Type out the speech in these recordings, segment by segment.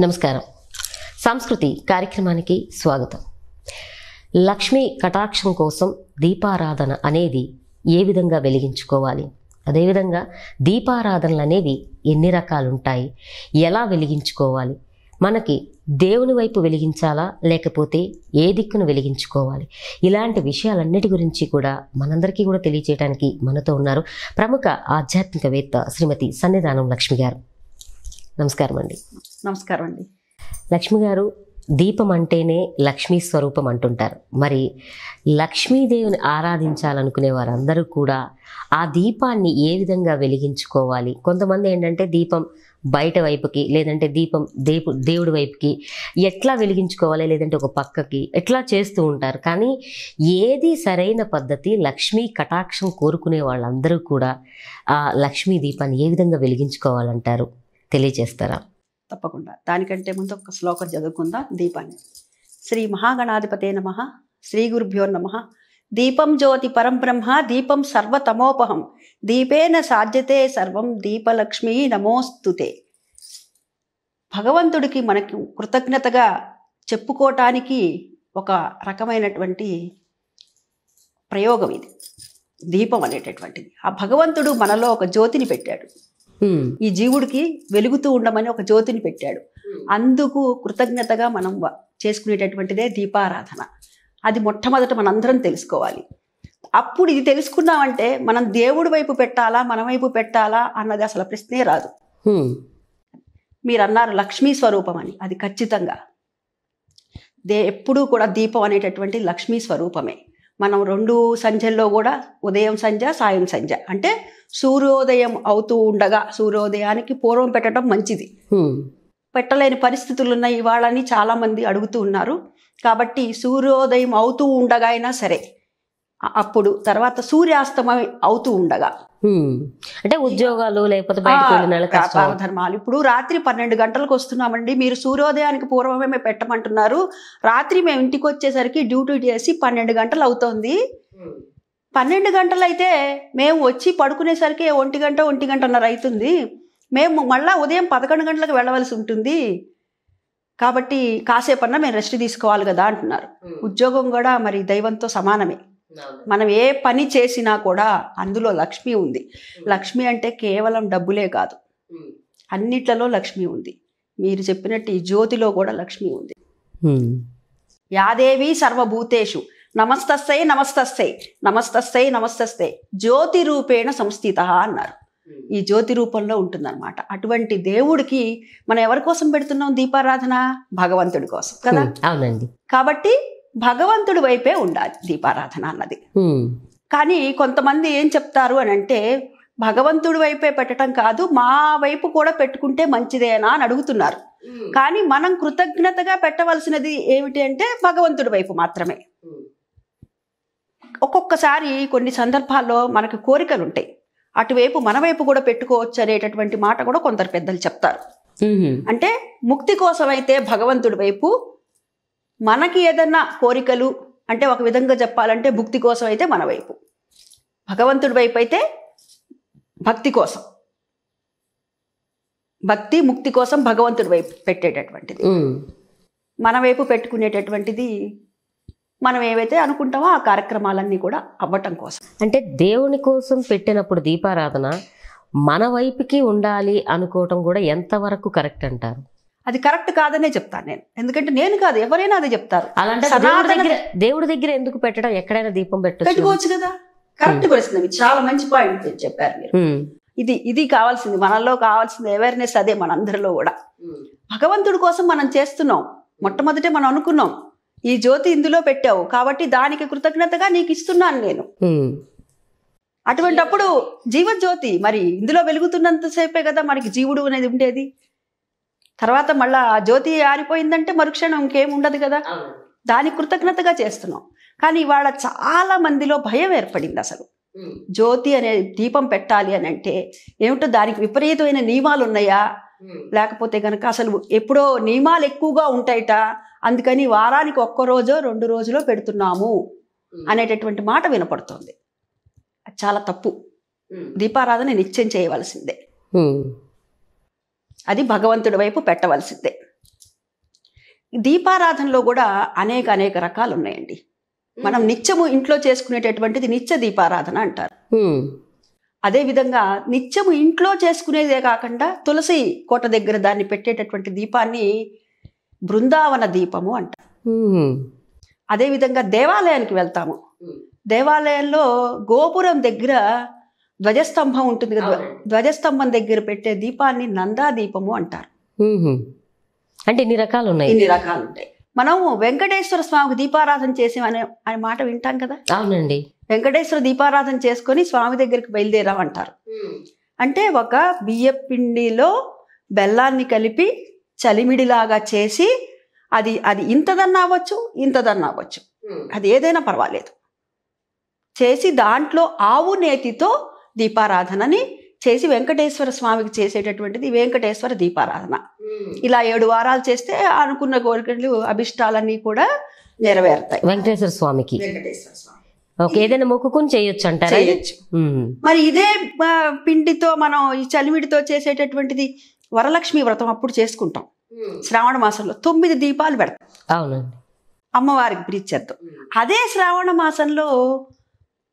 నమస్కారం. సంస్కృతి కార్యక్రమానికి స్వాగతం. లక్ష్మీ కటాక్షం కోసం దీపారాధన అనేది ఏ విధంగా వెలిగించుకోవాలి? అదేవిధంగా దీపారాధనలు అనేవి ఎన్ని రకాలు ఉంటాయి ఎలా వెలిగించుకోవాలి? మనకి దేవుని వైపు వెలిగించాలా? లేకపోతే ఏ దిక్కును వెలిగించుకోవాలి? ఇలాంటి విషయాలన్నిటి గురించి కూడా మనందరికీ కూడా తెలియచేయడానికి మనతో ఉన్నారు ప్రముఖ ఆధ్యాత్మికవేత్త శ్రీమతి సన్నిధానం లక్ష్మి గారు. నమస్కారం అండి నమస్కారం అండి లక్ష్మి గారు దీపం అంటేనే లక్ష్మీ స్వరూపం అంటుంటారు. మరి లక్ష్మీదేవిని ఆరాధించాలనుకునే వారందరూ కూడా ఆ దీపాన్ని ఏ విధంగా వెలిగించుకోవాలి? కొంతమంది ఏంటంటే దీపం బయట వైపుకి లేదంటే దీపం దేపు దేవుడి వైపుకి ఎట్లా వెలిగించుకోవాలి? లేదంటే ఒక పక్కకి ఎట్లా చేస్తూ ఉంటారు? కానీ ఏది సరైన పద్ధతి లక్ష్మీ కటాక్షం కోరుకునే వాళ్ళందరూ కూడా ఆ లక్ష్మీ దీపాన్ని ఏ విధంగా వెలిగించుకోవాలంటారు? తెలియజేస్తారా? తప్పకుండా. దానికంటే ముందు ఒక శ్లోకం చదువుకుందాం. దీపాన్ని. శ్రీ మహాగణాధిపతే నమ. శ్రీ గురుభ్యో నమ. దీపం జ్యోతి పరం బ్రహ్మ. దీపం సర్వతమోపహం. దీపేన సాధ్యతే సర్వం. దీపలక్ష్మి నమోస్తుతే. భగవంతుడికి మనకి కృతజ్ఞతగా చెప్పుకోవటానికి ఒక రకమైనటువంటి ప్రయోగం ఇది. దీపం అనేటటువంటిది. ఆ భగవంతుడు మనలో ఒక జ్యోతిని పెట్టాడు. ఈ జీవుడికి వెలుగుతూ ఉండమని ఒక జ్యోతిని పెట్టాడు. అందుకు కృతజ్ఞతగా మనం చేసుకునేటటువంటిదే దీపారాధన. అది మొట్టమొదట మనందరం తెలుసుకోవాలి. అప్పుడు ఇది తెలుసుకున్నామంటే మనం దేవుడి వైపు పెట్టాలా మన వైపు పెట్టాలా అన్నది అసలు ప్రశ్నే రాదు. హ్మ్. మీరు అన్నారు లక్ష్మీ స్వరూపం అని. అది ఖచ్చితంగా. దే ఎప్పుడూ కూడా దీపం అనేటటువంటి లక్ష్మీ స్వరూపమే. మనం రెండు సంధ్యల్లో కూడా ఉదయం సంధ్య సాయం సంధ్య. అంటే సూర్యోదయం అవుతూ ఉండగా సూర్యోదయానికి పూర్వం పెట్టడం మంచిది. పెట్టలేని పరిస్థితులు ఉన్నాయి ఇవాళని చాలామంది అడుగుతూ ఉన్నారు. కాబట్టి సూర్యోదయం అవుతూ ఉండగా అయినా సరే అప్పుడు తర్వాత సూర్యాస్తమయం అవుతూ ఉండగా. అంటే ఉద్యోగాలు లేకపోతే. వ్యాపార ధర్మాలు ఇప్పుడు రాత్రి పన్నెండు గంటలకు వస్తున్నామండి. మీరు సూర్యోదయానికి పూర్వమే పెట్టమంటున్నారు. రాత్రి మేము ఇంటికి వచ్చేసరికి డ్యూటీ చేసి పన్నెండు గంటలు అవుతోంది. పన్నెండు గంటలు అయితే మేము వచ్చి పడుకునేసరికి ఒంటి గంట ఒంటి గంటన్నర అవుతుంది మేము మళ్ళా ఉదయం పదకొండు గంటలకు వెళ్ళవలసి ఉంటుంది. కాబట్టి కాసేపన్నా మేము రెస్ట్ తీసుకోవాలి కదా అంటున్నారు. ఉద్యోగం కూడా మరి దైవంతో సమానమే. మనం ఏ పని చేసినా కూడా అందులో లక్ష్మి ఉంది. లక్ష్మి అంటే కేవలం డబ్బులే కాదు. అన్నిట్లలో లక్ష్మి ఉంది. మీరు చెప్పినట్టు ఈ జ్యోతిలో కూడా లక్ష్మి ఉంది. హ్మ్. యాదేవి సర్వభూతేషు నమస్తస్సై నమస్తస్సై నమస్తస్సై నమస్తస్సై జ్యోతి రూపేణ సంస్థిత అన్నారు. ఈ జ్యోతి రూపంలో ఉంటుందన్నమాట. అటువంటి దేవుడికి మనం ఎవరి కోసం పెడుతున్నాం దీపారాధన? భగవంతుడి కోసం కదా. అవునండి. కాబట్టి భగవంతుడి వైపే ఉండాలి దీపారాధన అన్నది. కానీ కొంతమంది ఏం చెప్తారు అని అంటే భగవంతుడి వైపే పెట్టడం కాదు మా వైపు కూడా పెట్టుకుంటే మంచిదేనా అని అడుగుతున్నారు. కానీ మనం కృతజ్ఞతగా పెట్టవలసినది ఏమిటి అంటే భగవంతుడి వైపు మాత్రమే. ఒక్కొక్కసారి కొన్ని సందర్భాల్లో మనకు కోరికలు ఉంటాయి అటువైపు మన వైపు కూడా పెట్టుకోవచ్చు అనేటటువంటి మాట కూడా కొందరు పెద్దలు చెప్తారు. అంటే ముక్తి కోసమైతే భగవంతుడి వైపు మనకి ఏదన్నా కోరికలు అంటే ఒక విధంగా చెప్పాలంటే భుక్తి కోసం అయితే మన వైపు. భగవంతుడి వైపు అయితే భక్తి కోసం. భక్తి ముక్తి కోసం భగవంతుడి వైపు పెట్టేటటువంటిది. మన వైపు పెట్టుకునేటటువంటిది మనం ఏవైతే అనుకుంటామో ఆ కార్యక్రమాలన్నీ కూడా అవ్వటం కోసం. అంటే దేవుని కోసం పెట్టినప్పుడు దీపారాధన మన వైపుకి ఉండాలి అనుకోవటం కూడా ఎంతవరకు కరెక్ట్ అంటారు? అది కరెక్ట్ కాదనే చెప్తాను నేను. ఎందుకంటే నేను కాదు ఎవరైనా అదే చెప్తారు. అలాంటి దేవుడి దగ్గర దేవుడి దగ్గర ఎందుకు పెట్టడం? ఎక్కడైనా దీపం పెట్టచ్చు. పెట్టుకోవచ్చు కదా. కరెక్ట్ ఇది చాలా మంచి పాయింట్ చెప్పారు మీరు. ఇది ఇది కావాల్సింది. మనలో కావాల్సింది అవేర్నెస్ అదే మనందరిలో కూడా. భగవంతుడి కోసం మనం చేస్తున్నాం. మొట్టమొదటే మనం అనుకున్నాం. ఈ జ్యోతి ఇందులో పెట్టావు. కాబట్టి దానికి కృతజ్ఞతగా నీకు ఇస్తున్నాను నేను. అటువంటప్పుడు జీవజ్యోతి మరి ఇందులో వెలుగుతున్నంతసేపే కదా మనకి జీవుడు అనేది ఉండేది? తర్వాత మళ్ళా ఆ జ్యోతి ఆరిపోయిందంటే మరుక్షణం ఇంకేం ఉండదు కదా? దానికి కృతజ్ఞతగా చేస్తున్నాం. కానీ ఇవాళ చాలా మందిలో భయం ఏర్పడింది అసలు. జ్యోతి అనే దీపం పెట్టాలి అని అంటే ఏమిటో దానికి విపరీతమైన నియమాలు ఉన్నాయా లేకపోతే కనుక అసలు ఎప్పుడో నియమాలు ఎక్కువగా ఉంటాయట. అందుకని వారానికి ఒక్క రోజో రెండు రోజులో పెడుతున్నాము అనేటటువంటి మాట వినపడుతుంది. అది చాలా తప్పు. దీపారాధన నిత్యం చేయవలసిందే. అది భగవంతుడి వైపు పెట్టవలసిందే. దీపారాధనలో కూడా అనేక అనేక రకాలు ఉన్నాయండి మనం నిత్యము ఇంట్లో చేసుకునేటటువంటిది నిత్య దీపారాధన అంటారు. అదేవిధంగా నిత్యము ఇంట్లో చేసుకునేదే కాకుండా తులసి కోట దగ్గర దాన్ని పెట్టేటటువంటి దీపాన్ని బృందావన దీపము అంటారు. అదేవిధంగా దేవాలయానికి వెళ్తాము. దేవాలయంలో గోపురం దగ్గర ధ్వజస్తంభం ఉంటుంది కదా. ధ్వజస్తంభం దగ్గర పెట్టే దీపాన్ని నందా దీపము అంటారు. అంటే ఇన్ని రకాలు ఉన్నాయి. ఇన్ని రకాలు ఉంటాయి. మనం వెంకటేశ్వర స్వామికి దీపారాధన చేసామనే అనే మాట వింటాం కదా? అవునండి. వెంకటేశ్వర దీపారాధన చేసుకొని స్వామి దగ్గరికి బయలుదేరామంటారు. అంటే ఒక బియ్య పిండిలో బెల్లాన్ని కలిపి చలిమిడిలాగా చేసి అది అది ఇంతదన్నా అవ్వచ్చు ఇంతదన్నా అవ్వచ్చు. అది ఏదైనా పర్వాలేదు. చేసి దాంట్లో ఆవు నేతితో దీపారాధనని చేసి వెంకటేశ్వర స్వామికి చేసేటటువంటిది వెంకటేశ్వర దీపారాధన. ఇలా ఏడు వారాలు చేస్తే అనుకున్న కోరికలు అభిష్టాలన్నీ కూడా నెరవేరుతాయి. వెంకటేశ్వర స్వామికి. వెంకటేశ్వర స్వామి. ఓకే ఏదైనా మొక్కుకుని చేయొచ్చు అంటారా? ఉమ్. మరి ఇదే పిండితో మనం ఈ చలిమిడితో చేసేటటువంటిది వరలక్ష్మి వ్రతం అప్పుడు చేసుకుంటాం. శ్రావణ మాసంలో తొమ్మిది దీపాలు పెడతాం. అవునండి. అమ్మవారికి ప్రీత్యర్థం అదే శ్రావణ మాసంలో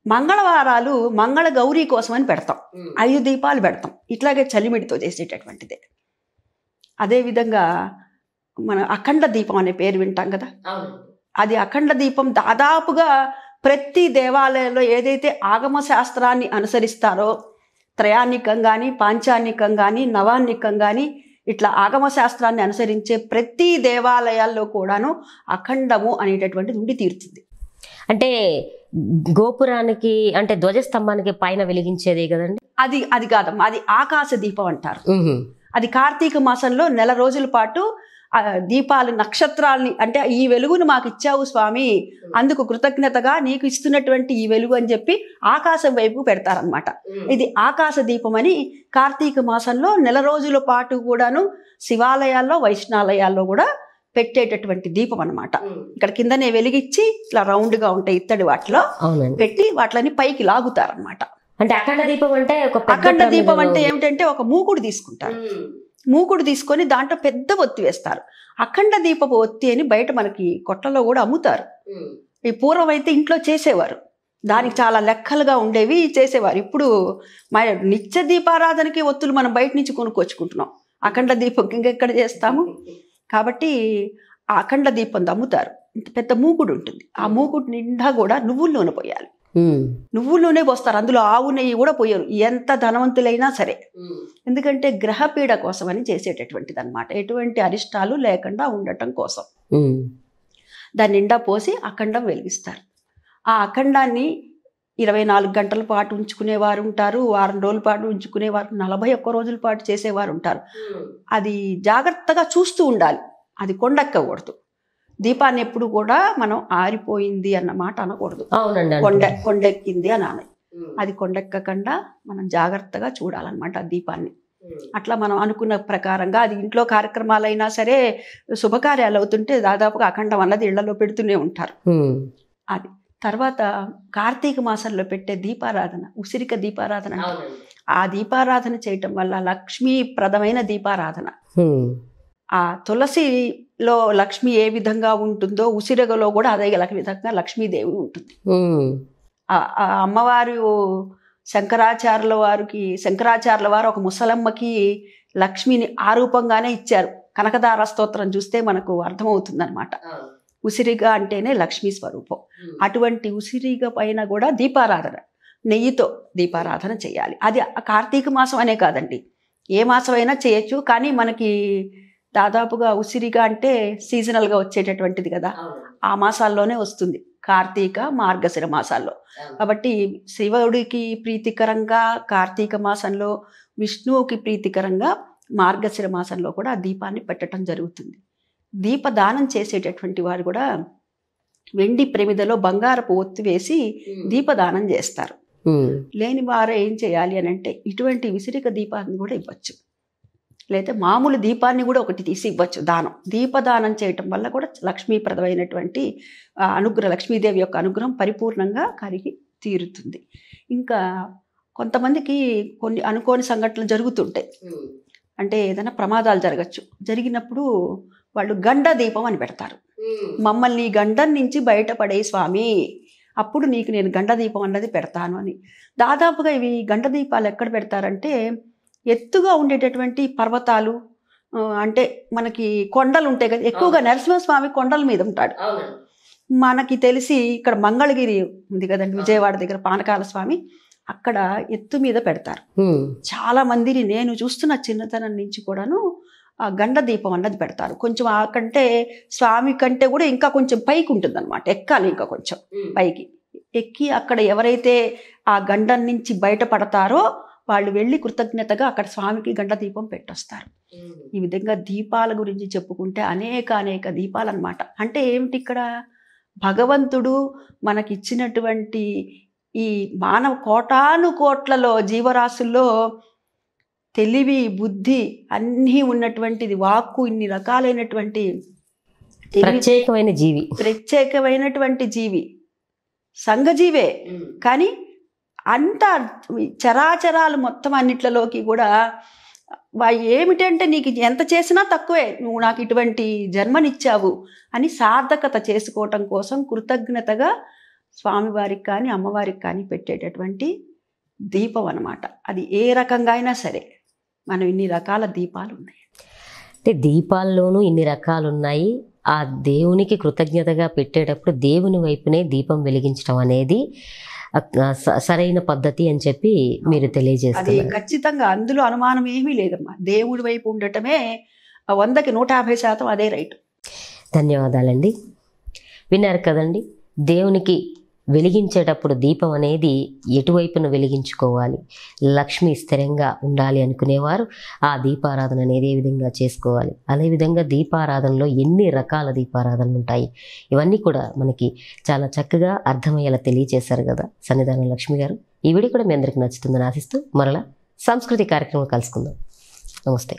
మంగళవారాలు మంగళ గౌరీ కోసం అని పెడతాం ఐదు దీపాలు పెడతాం. ఇట్లాగే చలిమిడితో చేసేటటువంటిదే. అదేవిధంగా మన అఖండ దీపం అనే పేరు వింటాం కదా? అది అఖండ దీపం దాదాపుగా ప్రతి దేవాలయంలో ఏదైతే ఆగమ శాస్త్రాన్ని అనుసరిస్తారో త్రయాన్నికం కానీ పాంచాన్నికం కానీ నవాన్నికం కానీ ఇట్లా ఆగమ శాస్త్రాన్ని అనుసరించే ప్రతి దేవాలయాల్లో కూడాను అఖండము అనేటటువంటిది ఉండి తీరుతుంది. అంటే గోపురానికి అంటే ధ్వజస్తంభానికి పైన వెలిగించేదే కదండి? అది అది కాదమ్మా అది ఆకాశ దీపం అంటారు. అది కార్తీక మాసంలో నెల రోజుల పాటు దీపాలు నక్షత్రాల్ని అంటే ఈ వెలుగును మాకు ఇచ్చావు స్వామి అందుకు కృతజ్ఞతగా నీకు ఇస్తున్నటువంటి ఈ వెలుగు అని చెప్పి ఆకాశం వైపు పెడతారనమాట ఇది ఆకాశ దీపం అని కార్తీక మాసంలో నెల రోజుల పాటు కూడాను శివాలయాల్లో వైష్ణాలయాల్లో కూడా పెట్టేటటువంటి దీపం అన్నమాట. ఇక్కడ కిందనే వెలిగించి ఇట్లా రౌండ్గా ఉంటాయి ఇత్తడి వాటిలో పెట్టి వాటిని పైకి లాగుతారనమాట అంటే అఖండ దీపం అంటే ఒక పెద్ద అఖండ దీపం అంటే ఏమిటంటే ఒక మూకుడు తీసుకుంటారు. మూకుడు తీసుకొని దాంట్లో పెద్ద ఒత్తి వేస్తారు. అఖండ దీపపు ఒత్తి అని బయట మనకి కొట్లలో కూడా అమ్ముతారు. ఈ పూర్వం అయితే ఇంట్లో చేసేవారు. దానికి చాలా లెక్కలుగా ఉండేవి చేసేవారు. ఇప్పుడు మన నిత్య దీపారాధనకి ఒత్తులు మనం బయట నుంచి కొనుక్కొచ్చుకుంటున్నాం. అఖండ దీపం ఇంకెక్కడ చేస్తాము? కాబట్టి ఆ అఖండ దీపం అమ్ముతారు ఇంత పెద్ద మూకుడు ఉంటుంది. ఆ మూకుడు నిండా కూడా నువ్వుల నూనె పోయాలి. ఉమ్. నువ్వుల నూనె పోస్తారు. అందులో ఆవు నెయ్యి కూడా పోయారు. ఎంత ధనవంతులైనా సరే. ఎందుకంటే గ్రహపీడ కోసం అని చేసేటటువంటిది అనమాట ఎటువంటి అరిష్టాలు లేకుండా ఉండటం కోసం. దాని నిండా పోసి అఖండం వెలిగిస్తారు. ఆ అఖండాన్ని ఇరవై నాలుగు గంటల పాటు ఉంచుకునేవారు ఉంటారు వారం రోజుల పాటు ఉంచుకునేవారు నలభై ఒక్క రోజుల పాటు చేసేవారు ఉంటారు అది జాగ్రత్తగా చూస్తూ ఉండాలి అది కొండెక్కకూడదు దీపాన్ని ఎప్పుడు కూడా మనం ఆరిపోయింది అన్న మాట అనకూడదు కొండ. కొండెక్కింది అని అనాలి. అది కొండెక్కకుండా మనం జాగ్రత్తగా చూడాలన్నమాట ఆ దీపాన్ని. అట్లా మనం అనుకున్న ప్రకారంగా అది ఇంట్లో కార్యక్రమాలైనా సరే శుభకార్యాలు అవుతుంటే దాదాపుగా అఖండం అన్నది ఇళ్ళలో పెడుతూనే ఉంటారు. అది తర్వాత కార్తీక మాసంలో పెట్టే దీపారాధన ఉసిరిక దీపారాధన. ఆ దీపారాధన చేయటం వల్ల లక్ష్మీప్రదమైన దీపారాధన. ఆ తులసిలో లక్ష్మి ఏ విధంగా ఉంటుందో ఉసిరిగలో కూడా అదే విధంగా లక్ష్మీదేవి ఉంటుంది. ఆ- ఆ అమ్మవారు శంకరాచార్యుల వారికి శంకరాచార్యుల వారు ఒక ముసలమ్మకి లక్ష్మిని ఆరూపంగానే ఇచ్చారు కనకదార స్తోత్రం చూస్తే మనకు అర్థమవుతుంది అనమాట ఉసిరిగా అంటేనే లక్ష్మీ స్వరూపం. ఉమ్. అటువంటి ఉసిరిగ పైన కూడా దీపారాధన నెయ్యితో దీపారాధన చేయాలి. అది కార్తీక మాసం అనే కాదండి. ఏ మాసం అయినా చేయొచ్చు కానీ మనకి దాదాపుగా ఉసిరిగా అంటే సీజనల్గా వచ్చేటటువంటిది కదా. ఆ మాసాల్లోనే వస్తుంది. కార్తీక మార్గశిర మాసాల్లో. కాబట్టి శివుడికి ప్రీతికరంగా కార్తీక మాసంలో విష్ణువుకి ప్రీతికరంగా మార్గశిర మాసంలో కూడా ఆ దీపాన్ని పెట్టడం జరుగుతుంది. దీపదానం చేసేటటువంటి వారు కూడా వెండి ప్రమిదలో బంగారపు ఒత్తి వేసి. దీపదానం చేస్తారు. లేని వారు ఏం చేయాలి అని అంటే ఇటువంటి విసిరిక దీపాన్ని కూడా ఇవ్వచ్చు లేదా మామూలు దీపాన్ని కూడా ఒకటి తీసి ఇవ్వచ్చు దానం దీపదానం చేయటం వల్ల కూడా లక్ష్మీప్రదమైనటువంటి అనుగ్రహం లక్ష్మీదేవి యొక్క అనుగ్రహం పరిపూర్ణంగా కరిగి తీరుతుంది ఇంకా కొంతమందికి కొన్ని అనుకోని సంఘటనలు జరుగుతుంటాయి. అంటే ఏదైనా ప్రమాదాలు జరగచ్చు జరిగినప్పుడు వాళ్ళు గండ దీపం అని పెడతారు. మమ్మల్ని గండం నుంచి బయటపడే స్వామి అప్పుడు నీకు నేను గండ దీపం అన్నది పెడతాను అని. దాదాపుగా ఇవి గండ దీపాలు ఎక్కడ పెడతారంటే ఎత్తుగా ఉండేటటువంటి పర్వతాలు అంటే మనకి కొండలు ఉంటాయి కదా ఎక్కువగా నరసింహస్వామి కొండల మీద ఉంటాడు. మనకి తెలిసి ఇక్కడ మంగళగిరి ఉంది కదండి విజయవాడ దగ్గర పానకాల స్వామి అక్కడ ఎత్తు మీద పెడతారు. చాలా మందిని నేను చూస్తున్న చిన్నతనం నుంచి కూడాను గండ దీపం అన్నది పెడతారు. కొంచెం ఆ కంటే స్వామి కంటే కూడా ఇంకా కొంచెం పైకి ఉంటుంది అనమాట ఎక్కాలి ఇంకా కొంచెం పైకి. ఎక్కి అక్కడ ఎవరైతే ఆ గండం నుంచి బయటపడతారో వాళ్ళు వెళ్ళి కృతజ్ఞతగా అక్కడ స్వామికి గండ దీపం పెట్టొస్తారు. ఈ విధంగా దీపాల గురించి చెప్పుకుంటే అనేక అనేక దీపాలు అన్నమాట అంటే ఏమిటి ఇక్కడ? భగవంతుడు మనకిచ్చినటువంటి ఈ మానవ కోటాను కోట్లలో జీవరాశుల్లో తెలివి బుద్ధి అన్నీ ఉన్నటువంటిది వాక్కు ఇన్ని రకాలైనటువంటి ప్రత్యేకమైన జీవి. ప్రత్యేకమైనటువంటి జీవి. సంఘజీవే. కానీ అంత చరాచరాలు మొత్తం అన్నిట్లలోకి కూడా వా- ఏమిటంటే నీకు ఎంత చేసినా తక్కువే. నువ్వు నాకు ఇటువంటి జన్మనిచ్చావు అని సార్థకత చేసుకోవటం కోసం కృతజ్ఞతగా స్వామివారికి కానీ అమ్మవారికి కానీ పెట్టేటటువంటి దీపం అన్నమాట. అది ఏ రకంగా అయినా సరే. మనం ఇన్ని రకాల దీపాలు ఉన్నాయి అంటే దీపాల్లోనూ ఇన్ని రకాలు ఉన్నాయి ఆ దేవునికి కృతజ్ఞతగా పెట్టేటప్పుడు దేవుని వైపునే దీపం వెలిగించడం అనేది సరైన పద్ధతి అని చెప్పి మీరు అది తెలియజేస్తున్నారు. ఖచ్చితంగా అందులో అనుమానం ఏమీ లేదమ్మా. దేవుడి వైపు ఉండటమే వందకి నూట యాభై శాతం అదే రైట్. ధన్యవాదాలండి. విన్నారు కదండి. దేవునికి వెలిగించేటప్పుడు దీపం అనేది ఎటువైపున వెలిగించుకోవాలి? లక్ష్మి స్థిరంగా ఉండాలి అనుకునేవారు ఆ దీపారాధన అనేది ఏ విధంగా చేసుకోవాలి? అదేవిధంగా దీపారాధనలో ఎన్ని రకాల దీపారాధనలు ఉంటాయి? ఇవన్నీ కూడా మనకి చాలా చక్కగా అర్థమయ్యేలా తెలియచేశారు కదా సన్నిధానం లక్ష్మి గారు. ఈ వీడియో కూడా మీ అందరికీ నచ్చుతుందని ఆశిస్తూ మరలా సంస్కృతి కార్యక్రమం కలుసుకుందాం. నమస్తే.